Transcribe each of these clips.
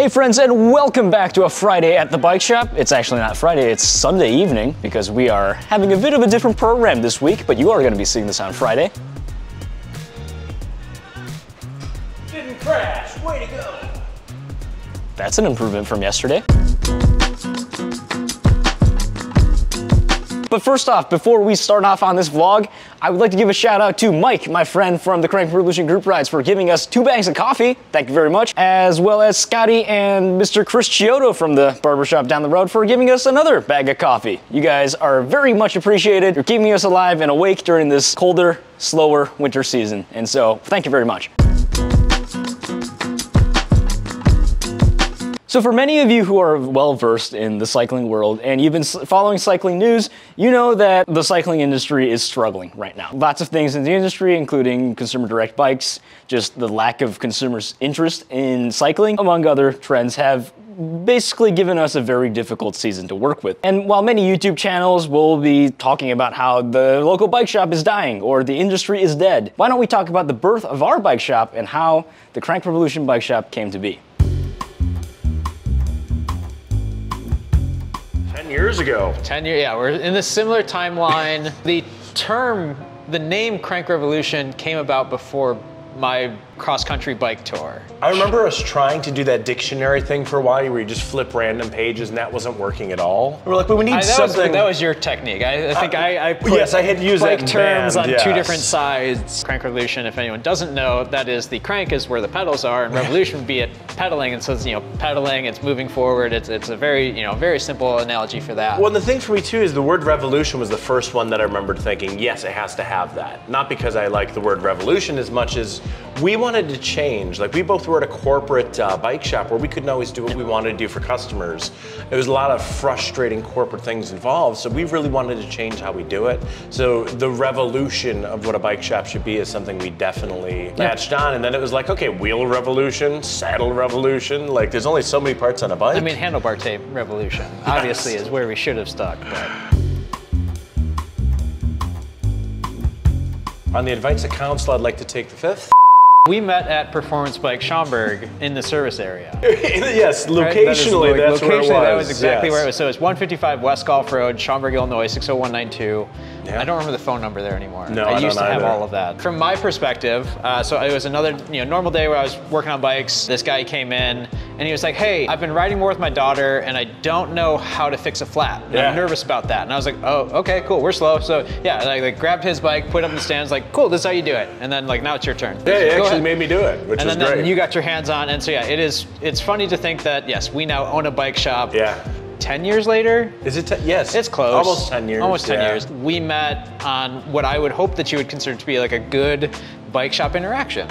Hey friends, and welcome back to a Friday at the Bike Shop. It's actually not Friday, it's Sunday evening because we are having a bit of a different program this week, but you are going to be seeing this on Friday. Didn't crash. Way to go. That's an improvement from yesterday. But first off, before we start off on this vlog, I would like to give a shout out to Mike, my friend from the Crank Revolution Group Rides, for giving us two bags of coffee. Thank you very much. As well as Scotty and Mr. Chris Chiodo from the barbershop down the road for giving us another bag of coffee. You guys are very much appreciated. You're keeping us alive and awake during this colder, slower winter season. And so, thank you very much. So for many of you who are well versed in the cycling world and you've been following cycling news, you know that the cycling industry is struggling right now. Lots of things in the industry, including consumer direct bikes, just the lack of consumers' interest in cycling, among other trends, have basically given us a very difficult season to work with. And while many YouTube channels will be talking about how the local bike shop is dying or the industry is dead, why don't we talk about the birth of our bike shop and how the Crank Revolution bike shop came to be? Years ago. 10 years, yeah, we're in a similar timeline. the term, the name Crank Revolution came about before my cross country bike tour. I remember us trying to do that dictionary thing for a while where you just flip random pages and that wasn't working at all. We are like, but we need I, that something. Was, that was your technique. I, I think I, I, I put yes, I had used bike terms band, on yes. two different sides. Crank Revolution, if anyone doesn't know, that is the crank is where the pedals are, and revolution would be it pedaling. And so it's you know pedaling, it's moving forward. It's it's a very you know very simple analogy for that. Well, the thing for me too is the word revolution was the first one that I remembered thinking, yes, it has to have that. Not because I like the word revolution as much as we wanted to change. Like we both were at a corporate uh, bike shop where we couldn't always do what we wanted to do for customers. There was a lot of frustrating corporate things involved, so we really wanted to change how we do it. So the revolution of what a bike shop should be is something we definitely yeah. matched on. And then it was like, okay, wheel revolution, saddle revolution. Like there's only so many parts on a bike. I mean, handlebar tape revolution yes. obviously is where we should have stuck. But. On the advice of counsel, I'd like to take the fifth. We met at Performance Bike Schaumburg in the service area. yes, locationally, that is, that's locationally, where it was. that was exactly yes. where it was. So it's 155 West Golf Road, Schaumburg, Illinois, 60192. Yeah. I don't remember the phone number there anymore. No, I, I used to either. have all of that. From my perspective, uh, so it was another you know normal day where I was working on bikes. This guy came in and he was like, "Hey, I've been riding more with my daughter and I don't know how to fix a flat. Yeah. I'm nervous about that." And I was like, "Oh, okay, cool. We're slow." So yeah, I like grabbed his bike, put it up in the stands, like, "Cool, this is how you do it." And then like now it's your turn. Yeah, he actually ahead. made me do it, which and is then, great. then you got your hands on, and so yeah, it is. It's funny to think that yes, we now own a bike shop. Yeah 10 years later. Is it? Ten, yes. It's close. Almost 10 years. Almost 10 yeah. years. We met on what I would hope that you would consider to be like a good bike shop interaction.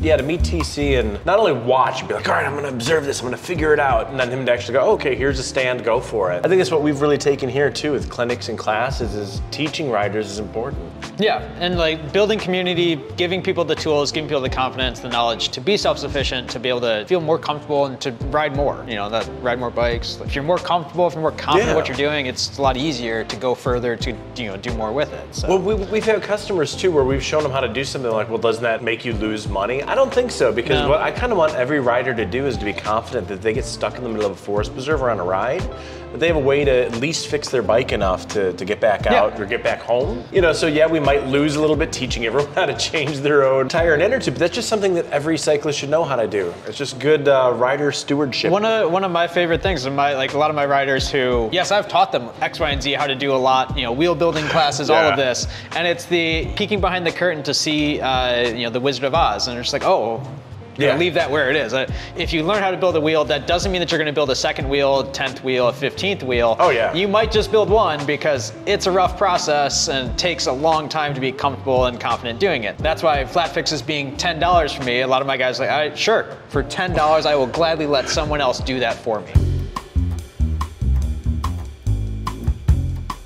Yeah, to meet TC and not only watch, be like, all right, I'm gonna observe this, I'm gonna figure it out, and then him to actually go, okay, here's a stand, go for it. I think that's what we've really taken here too with clinics and classes is teaching riders is important. Yeah, and like building community, giving people the tools, giving people the confidence, the knowledge to be self-sufficient, to be able to feel more comfortable and to ride more, you know, that ride more bikes. If you're more comfortable, if you're more confident yeah. what you're doing, it's a lot easier to go further to, you know, do more with it. So. Well, we, we've had customers too where we've shown them how to do something like, well, doesn't that make you lose money? I don't think so because no. what I kind of want every rider to do is to be confident that they get stuck in the middle of a forest preserve or on a ride, that they have a way to at least fix their bike enough to, to get back out yeah. or get back home. You know, so yeah, we might lose a little bit teaching everyone how to change their own tire and inner tube, but that's just something that every cyclist should know how to do. It's just good uh, rider stewardship. One of one of my favorite things, and my like a lot of my riders who, yes, I've taught them X, Y, and Z how to do a lot, you know, wheel building classes, yeah. all of this, and it's the peeking behind the curtain to see, uh, you know, the Wizard of Oz, and it's like, oh, yeah. leave that where it is. Uh, if you learn how to build a wheel, that doesn't mean that you're going to build a second wheel, 10th wheel, a 15th wheel. Oh, yeah. You might just build one because it's a rough process and takes a long time to be comfortable and confident doing it. That's why flat fixes being $10 for me, a lot of my guys are like, all right, sure, for $10, I will gladly let someone else do that for me.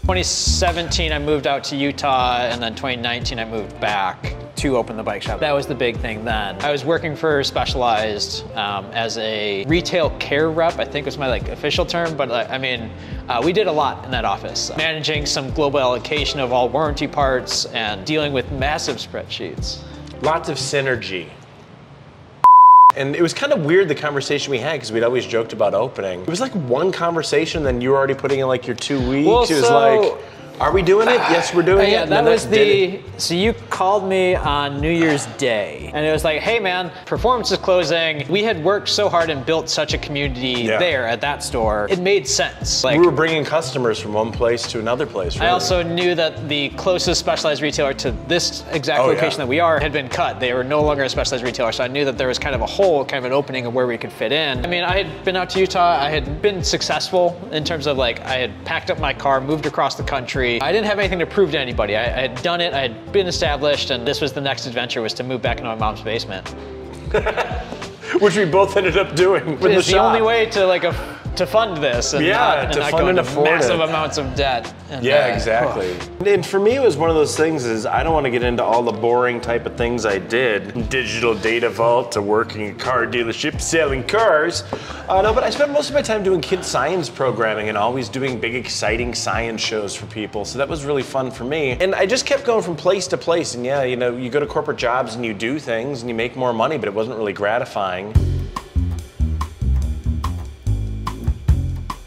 2017, I moved out to Utah, and then 2019, I moved back to open the bike shop. That was the big thing then. I was working for Specialized um, as a retail care rep, I think was my like official term, but uh, I mean, uh, we did a lot in that office. Managing some global allocation of all warranty parts and dealing with massive spreadsheets. Lots of synergy And it was kind of weird the conversation we had because we'd always joked about opening. It was like one conversation, then you were already putting in like your two weeks. Well, it was so- like, are we doing it? yes, we're doing Uh, yeah, it. And that was the. So you called me on New Year's Day, and it was like, "Hey, man, performance is closing. We had worked so hard and built such a community Yeah. there at that store. It made sense. Like, We were bringing customers from one place to another place. I also knew that the closest specialized retailer to this exact Oh, yeah. location that we are had been cut. They were no longer a specialized retailer, so I knew that there was kind of a hole, kind of an opening of where we could fit in. I mean, I had been out to Utah. I had been successful in terms of like I had packed up my car, moved across the country. I didn't have anything to prove to anybody. I, I had done it. I had been established, and this was the next adventure was to move back into my mom's basement. which we both ended up doing. It's the, shop. only way to like a, to fund this and Yeah, not, and to not fund go and into afford massive it. amounts of debt. And, Yeah, uh, exactly. And for me, it was one of those things is I don't want to get into all the boring type of things I did. Digital data vault to working a car dealership selling cars. Uh, no, but I spent most of my time doing kid science programming and always doing big, exciting science shows for people. So that was really fun for me. And I just kept going from place to place. And yeah, you know, you go to corporate jobs and you do things and you make more money, but it wasn't really gratifying.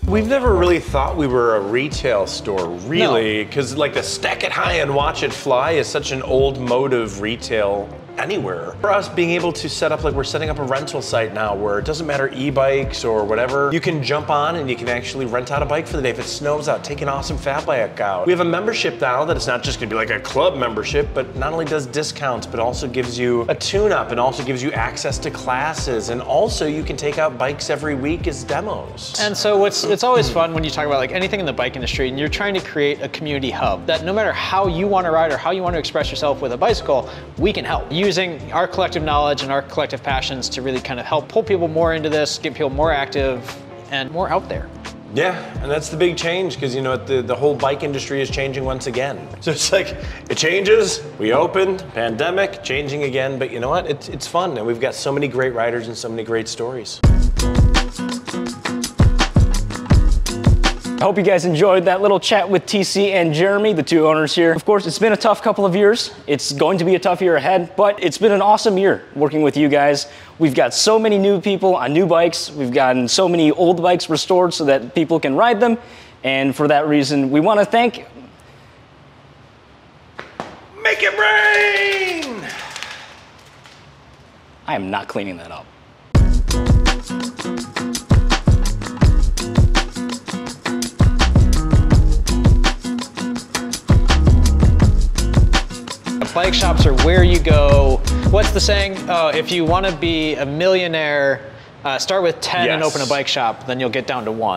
We've never really thought we were a retail store, really, because like the stack it high and watch it fly is such an old mode of retail anywhere. For us, being able to set up like we're setting up a rental site now where it doesn't matter e-bikes or whatever, you can jump on and you can actually rent out a bike for the day if it snows out, take an awesome fat bike out. We have a membership now that it's not just gonna be like a club membership, but not only does discounts, but also gives you a tune-up and also gives you access to classes and also you can take out bikes every week as demos. And so what's it's always fun when you talk about like anything in the bike industry and you're trying to create a community hub that no matter how you want to ride or how you want to express yourself with a bicycle, we can help. Using our collective knowledge and our collective passions to really kind of help pull people more into this, get people more active and more out there. Yeah, and that's the big change because you know the the whole bike industry is changing once again. So it's like it changes. We opened, pandemic, changing again. But you know what? It's it's fun, and we've got so many great riders and so many great stories. I hope you guys enjoyed that little chat with TC and Jeremy, the two owners here. Of course, it's been a tough couple of years. It's going to be a tough year ahead, but it's been an awesome year working with you guys. We've got so many new people on new bikes. We've gotten so many old bikes restored so that people can ride them. And for that reason, we want to thank Make it rain! I am not cleaning that up. Bike shops are where you go. What's the saying? Oh, if you want to be a millionaire, uh, start with 10 and open a bike shop, then you'll get down to one.